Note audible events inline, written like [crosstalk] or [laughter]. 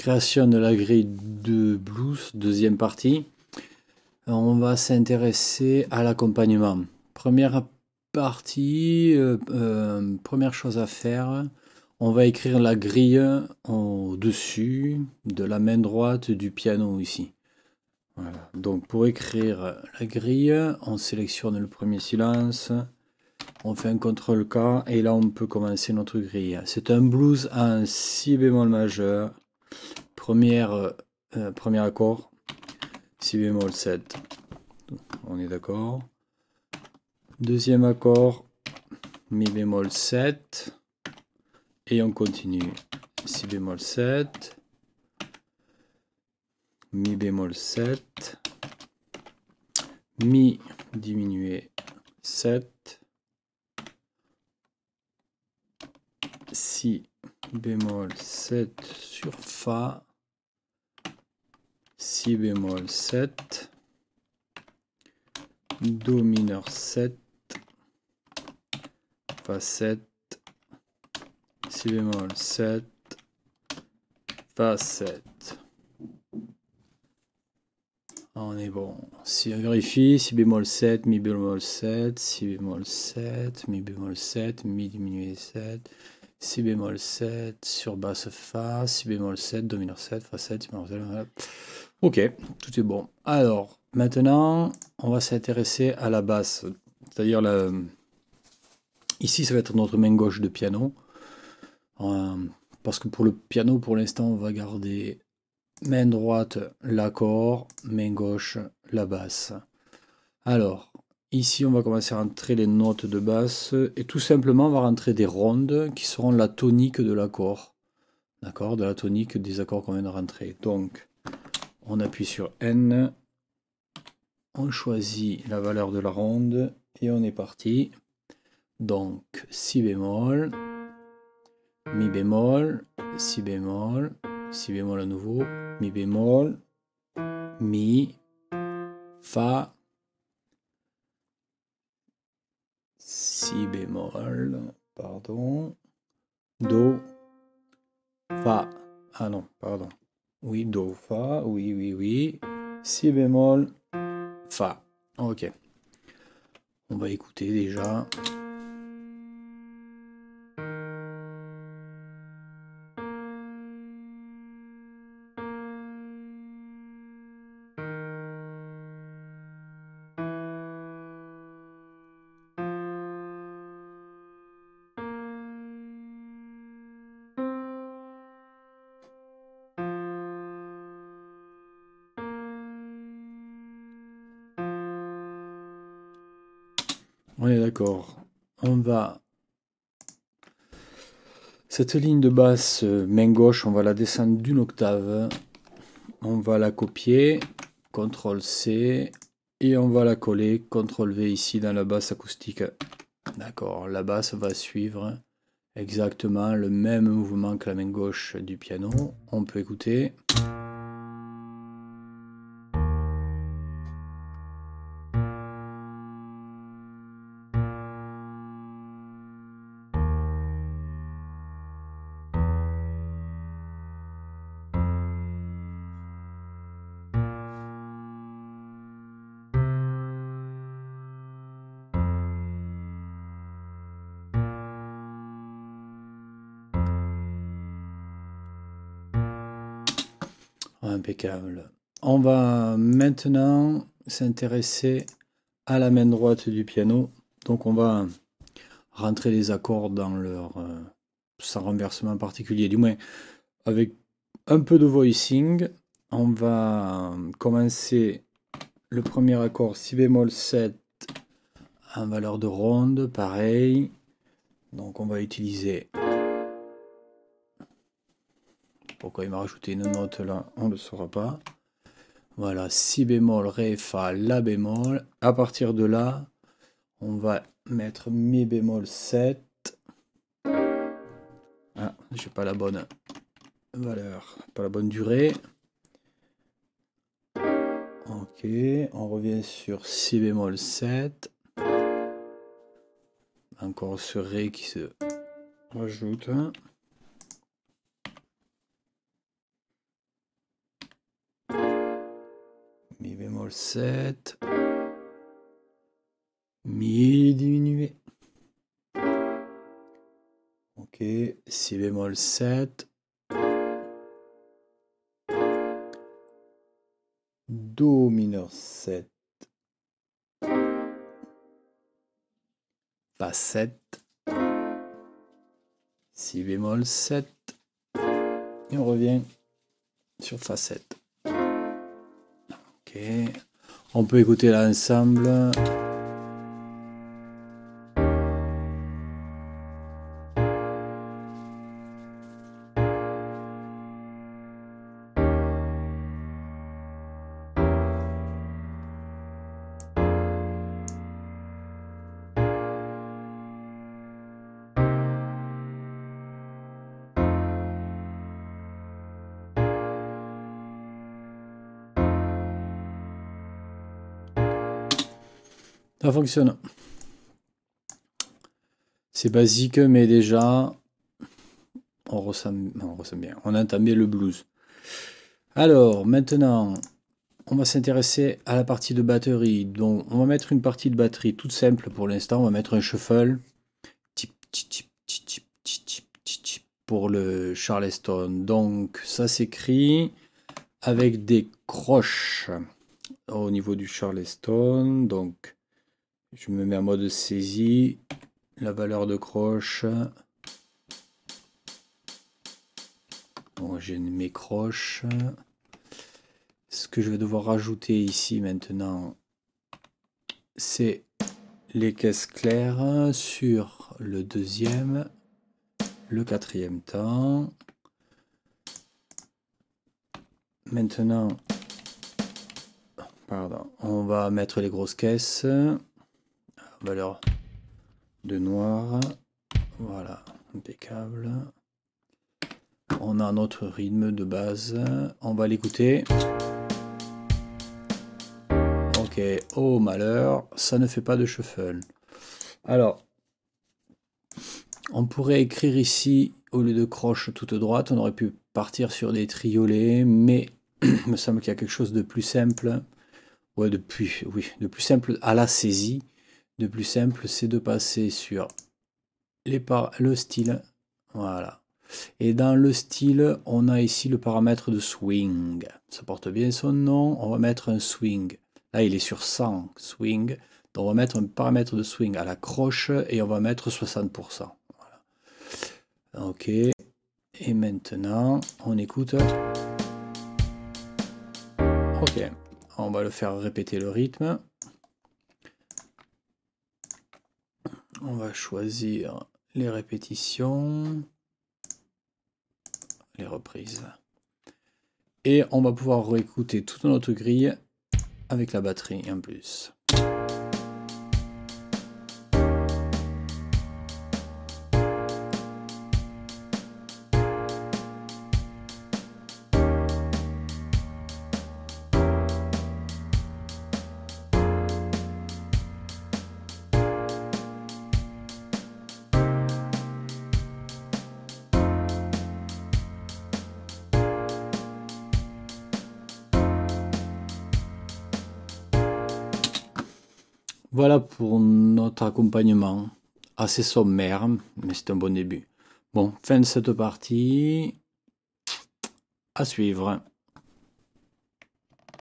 Création de la grille de blues, deuxième partie. On va s'intéresser à l'accompagnement. Première partie, euh, euh, première chose à faire, on va écrire la grille au-dessus de la main droite du piano ici. Donc pour écrire la grille, on sélectionne le premier silence, on fait un contrôle K et là on peut commencer notre grille. C'est un blues en si bémol majeur, première, euh, premier accord, si bémol 7. On est d'accord. Deuxième accord, mi bémol 7 et on continue. Si bémol 7, Mi bémol 7, Mi diminué 7, Si bémol 7 sur Fa, Si bémol 7, Do mineur 7, Fa 7, si bémol 7, Fa 7. On est bon. Si on vérifie, si bémol 7, mi bémol 7, si bémol 7, mi bémol 7, mi diminué 7, si bémol 7 sur basse Fa, si bémol 7, do mineur 7, Fa 7, si bémol 7. Ok, tout est bon. Alors, maintenant, on va s'intéresser à la basse. C'est-à-dire, ici, ça va être notre main gauche de piano. Euh, parce que pour le piano, pour l'instant, on va garder main droite l'accord, main gauche la basse. Alors, ici, on va commencer à rentrer les notes de basse et tout simplement, on va rentrer des rondes qui seront la tonique de l'accord. D'accord? De la tonique des accords qu'on vient de rentrer. Donc, on appuie sur N, on choisit la valeur de la ronde et on est parti. Donc, Si bémol, mi bémol, si bémol, si bémol à nouveau, mi bémol, mi, fa, si bémol, pardon, do, fa, ah non, pardon, oui, do, fa, oui, oui, oui, si bémol, fa, ok. On va écouter déjà. On est d'accord. On va... Cette ligne de basse euh, main gauche, on va la descendre d'une octave. On va la copier. CTRL C. Et on va la coller. CTRL V ici dans la basse acoustique. D'accord. La basse va suivre exactement le même mouvement que la main gauche du piano. On peut écouter. Impeccable. On va maintenant s'intéresser à la main droite du piano. Donc on va rentrer les accords dans leur euh, sans renversement particulier, du moins avec un peu de voicing. On va commencer le premier accord si bémol 7 en valeur de ronde, pareil. Donc on va utiliser pourquoi il m'a rajouté une note là On ne le saura pas. Voilà, si bémol, ré, fa, la bémol. À partir de là, on va mettre mi bémol 7. Ah, j'ai pas la bonne valeur, pas la bonne durée. Ok, on revient sur si bémol 7. Encore ce ré qui se rajoute. le 7. Mi diminué. Ok, si bémol 7. Do mineur 7. Pas 7. Si bémol 7. Et on revient sur Fa7. On peut écouter l'ensemble. Ça fonctionne. C'est basique, mais déjà, on ressent, on ressent bien. On entend bien le blues. Alors, maintenant, on va s'intéresser à la partie de batterie. Donc, on va mettre une partie de batterie toute simple pour l'instant. On va mettre un shuffle. pour le Charleston. Donc, ça s'écrit avec des croches au niveau du Charleston. Donc, je me mets en mode saisie. La valeur de croche. Bon, j'ai mes croches. Ce que je vais devoir rajouter ici maintenant, c'est les caisses claires sur le deuxième, le quatrième temps. Maintenant, pardon, on va mettre les grosses caisses valeur de noir. Voilà, impeccable. On a notre rythme de base. On va l'écouter. Ok, oh malheur, ça ne fait pas de shuffle. Alors, on pourrait écrire ici, au lieu de croche toute droite, on aurait pu partir sur des triolets, mais [clears throat] il me semble qu'il y a quelque chose de plus simple. Ouais, de plus, oui, de plus simple à la saisie de plus simple, c'est de passer sur les le style. Voilà. Et dans le style, on a ici le paramètre de swing. Ça porte bien son nom. On va mettre un swing. Là, il est sur 100 swing. Donc, on va mettre un paramètre de swing à la croche et on va mettre 60%. Voilà. Ok. Et maintenant, on écoute. Ok. On va le faire répéter le rythme. On va choisir les répétitions, les reprises. Et on va pouvoir réécouter toute notre grille avec la batterie en plus. Voilà pour notre accompagnement. Assez sommaire, mais c'est un bon début. Bon, fin de cette partie. À suivre.